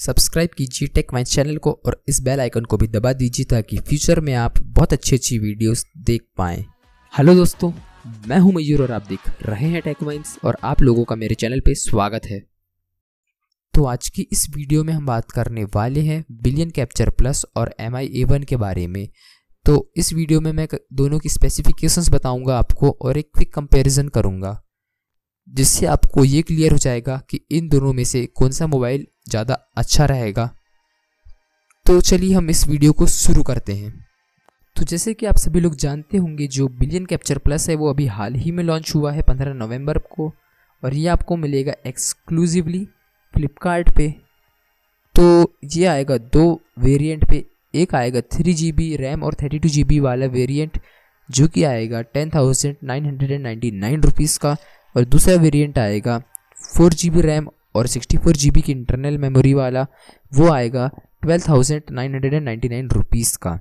Subscribe कीजिए take mines channel को और इस बेल आइकन को भी दबा दीजिए ताकि फ्यूचर में आप बहुत अच्छी अच्छी वीडियोस देख पाएँ। हेलो दोस्तों, मैं हूँ मयूर और आप देख रहे हैं टेक माइंस और आप लोगों का मेरे चैनल पे स्वागत है। तो आज की इस वीडियो में हम बात करने वाले हैं बिलियन कैप्चर प्लस और एम आई वन के बारे में। तो इस वीडियो में मैं दोनों की स्पेसिफिकेशंस बताऊँगा आपको और एक क्विक कंपैरिजन करूँगा। जिससे आपको ये क्लियर हो जाएगा कि इन दोनों में से कौन सा मोबाइल ज़्यादा अच्छा रहेगा। तो चलिए हम इस वीडियो को शुरू करते हैं। तो जैसे कि आप सभी लोग जानते होंगे, जो बिलियन कैप्चर प्लस है, वो अभी हाल ही में लॉन्च हुआ है पंद्रह नवंबर को, और ये आपको मिलेगा एक्सक्लूसिवली फ्लिपकार्ट तो ये आएगा दो वेरिएंट पे, एक आएगा थ्री जी बी रैम और थर्टी टू जी बी वाला वेरिएंट जो कि आएगा ten thousand nine hundred and ninety nine rupees का। और दूसरा वेरिएंट आएगा फोर जी बी रैम और सिक्सटी फोर जी बी की इंटरनल मेमोरी वाला, वो आएगा twelve thousand nine hundred and ninety nine rupees का।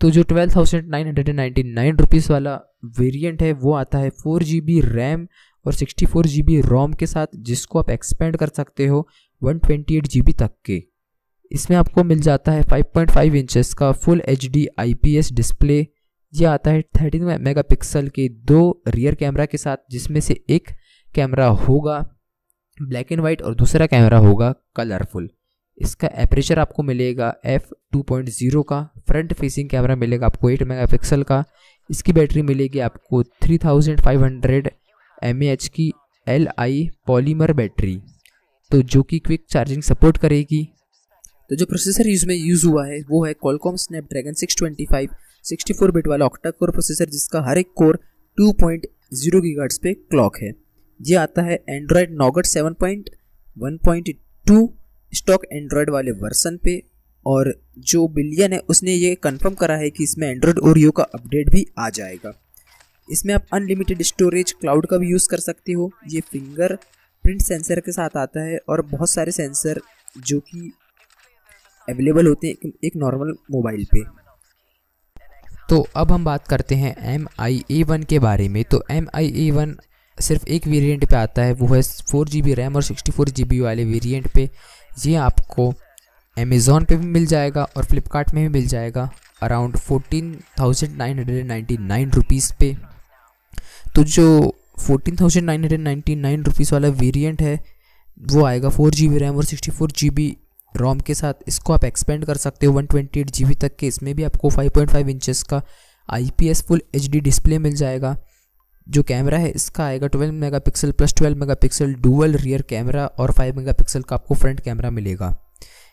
तो जो twelve thousand nine hundred and ninety nine rupees वाला वेरिएंट है, वो आता है फोर जी बी रैम और sixty four G B ROM के साथ, जिसको आप एक्सपेंड कर सकते हो one twenty eight G B तक के। इसमें आपको मिल जाता है फाइव पॉइंट फाइव इंचज़ का full H D I P S display ये आता है थर्टीन मेगापिक्सल के दो रियर कैमरा के साथ, जिसमें से एक कैमरा होगा ब्लैक एंड वाइट और दूसरा कैमरा होगा कलरफुल। इसका एपरेचर आपको मिलेगा एफ़ टू पॉइंट ज़ीरो का, फ्रंट फेसिंग कैमरा मिलेगा आपको एट मेगापिक्सल का। इसकी बैटरी मिलेगी आपको three thousand five hundred M H की एल आई पॉलीमर बैटरी तो जो कि क्विक चार्जिंग सपोर्ट करेगी। तो जो प्रोसेसर यूज़ में यूज़ हुआ है, वो है कॉलकॉम स्नैपड्रैगन 625 64 बिट वाला ऑक्टा कोर प्रोसेसर जिसका हर एक कोर 2.0 पॉइंट पे क्लॉक है। ये आता है एंड्रॉयड नॉगट 7.1.2 स्टॉक एंड्रॉयड वाले वर्सन पे, और जो बिलियन है, उसने ये कंफर्म करा है कि इसमें एंड्रॉयड ओरियो का अपडेट भी आ जाएगा। इसमें आप अनलिमिटेड स्टोरेज क्लाउड का भी यूज़ कर सकते हो। ये फिंगर प्रिंट सेंसर के साथ आता है, और बहुत सारे सेंसर जो कि अवेलेबल होते हैं एक नॉर्मल मोबाइल पे। तो अब हम बात करते हैं एम आई ए वन के बारे में। तो एम आई ए वन सिर्फ़ एक वेरिएंट पे आता है, वो है फोर जी बी रैम और सिक्सटी फोर जी बी वाले वेरिएंट पे। ये आपको अमेज़ोन पे भी मिल जाएगा और फ्लिपकार्ट में भी मिल जाएगा around fourteen thousand nine hundred ninety nine rupees पे। तो जो fourteen thousand nine hundred ninety nine rupees वाला वेरिएंट है, वो आएगा फोर जी बी रैम और sixty four G B ROM के साथ इसको आप एक्सपेंड कर सकते हो one twenty eight G B तक के। इसमें भी आपको फाइव पॉइंट फाइव इंचज़ का I P S full H D display मिल जाएगा। जो कैमरा है, इसका आएगा twelve mega pixel plus twelve mega pixel dual rear camera और फाइव मेगा पिक्सल का आपको फ्रंट कैमरा मिलेगा।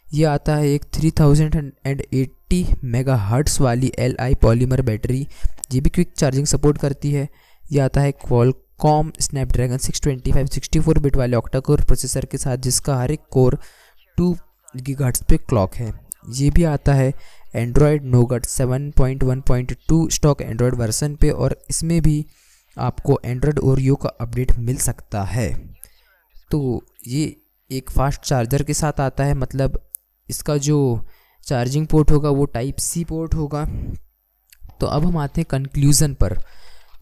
ये आता है एक three thousand and eighty mega hertz वाली एल आई पॉलीमर बैटरी ये भी क्विक चार्जिंग सपोर्ट करती है। ये आता है Qualcomm Snapdragon six twenty five sixty four bit वाले ऑक्टा कोर प्रोसेसर के साथ, जिसका हर एक कोर टू गीगाट्स पे क्लॉक है। ये भी आता है Android Nougat 7.1.2 stock Android version पे और इसमें भी आपको एंड्रॉयड ओरियो का अपडेट मिल सकता है। तो ये एक फास्ट चार्जर के साथ आता है मतलब इसका जो चार्जिंग पोर्ट होगा वो टाइप सी पोर्ट होगा। तो अब हम आते हैं कंक्लूज़न पर।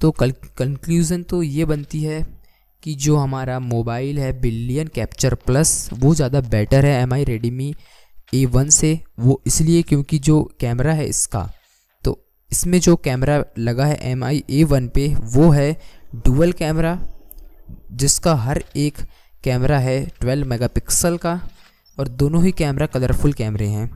तो कंक्लूज़न तो ये बनती है कि जो हमारा मोबाइल है बिलियन कैप्चर प्लस, वो ज़्यादा बेटर है M I Redmi A one से। वो इसलिए क्योंकि जो कैमरा है इसका तो इसमें जो कैमरा लगा है एम आई ए वन पे, वो है डुअल कैमरा, जिसका हर एक कैमरा है 12 मेगापिक्सल का, और दोनों ही कैमरा कलरफुल कैमरे हैं।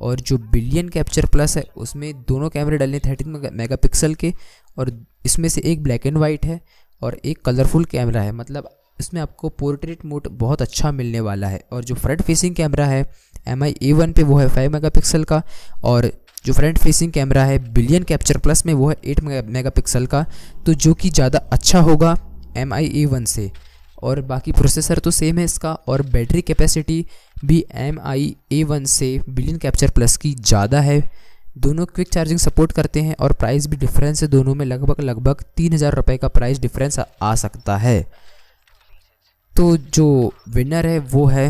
और जो बिलियन कैप्चर प्लस है, उसमें दोनों कैमरे डले थर्टीन मेगापिक्सल के, और इसमें से एक ब्लैक एंड वाइट है और एक कलरफुल कैमरा है। मतलब इसमें आपको पोर्ट्रेट मोड बहुत अच्छा मिलने वाला है। और जो फ्रंट फेसिंग कैमरा है एम आई ए वन पे वो है फाइव मेगा पिक्सल का और जो फ्रंट फेसिंग कैमरा है बिलियन कैप्चर प्लस में वो है एट मेगा पिक्सल का। तो जो कि ज़्यादा अच्छा होगा एम आई ए वन से। और बाकी प्रोसेसर तो सेम है इसका और बैटरी कैपेसिटी भी एम आई ए वन से बिलियन कैप्चर प्लस की ज़्यादा है। दोनों क्विक चार्जिंग सपोर्ट करते हैं और प्राइस भी डिफरेंस है दोनों में लगभग लगभग तीन हज़ार रुपये का प्राइस डिफरेंस आ सकता है। तो जो विनर है वो है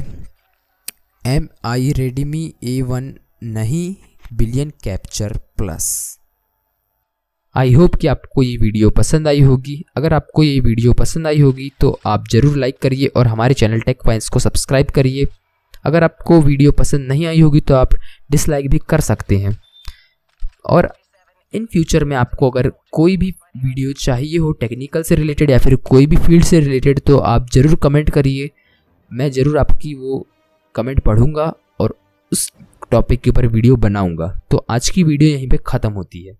M I Redmi A one नहीं billion capture plus I hope कि आपको ये वीडियो पसंद आई होगी। अगर आपको ये वीडियो पसंद आई होगी तो आप ज़रूर लाइक करिए और हमारे चैनल टेक पॉइंट्स को सब्सक्राइब करिए। अगर आपको वीडियो पसंद नहीं आई होगी तो आप डिसलाइक भी कर सकते हैं। और इन फ्यूचर में आपको अगर कोई भी वीडियो चाहिए हो टेक्निकल से रिलेटेड या फिर कोई भी फ़ील्ड से रिलेटेड तो आप ज़रूर कमेंट करिए। मैं ज़रूर आपकी वो कमेंट पढ़ूँगा और उस टॉपिक के ऊपर वीडियो बनाऊँगा। तो आज की वीडियो यहीं पे ख़त्म होती है।